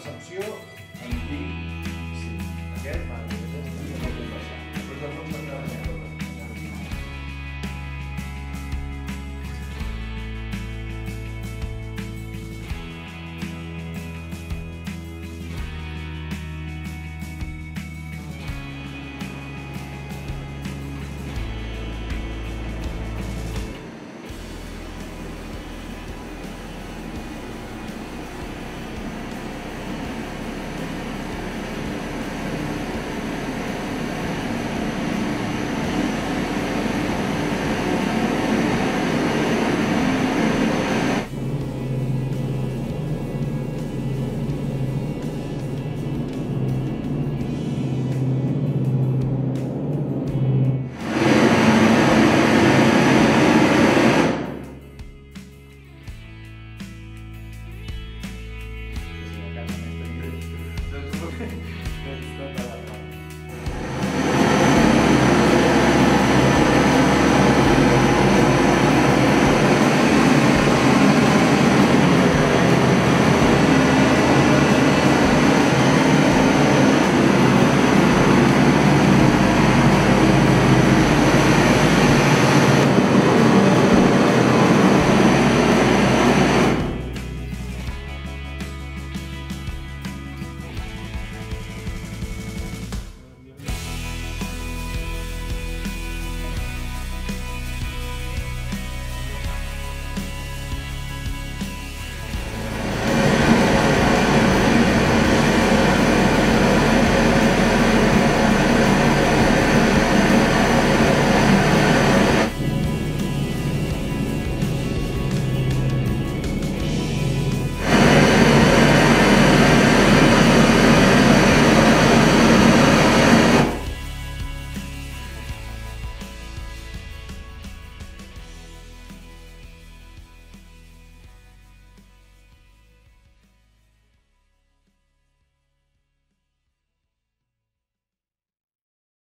recepció, en だから